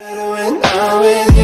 Better when I'm with you.